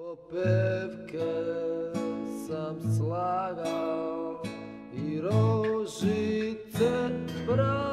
Popevke sam slagao i rožice brao.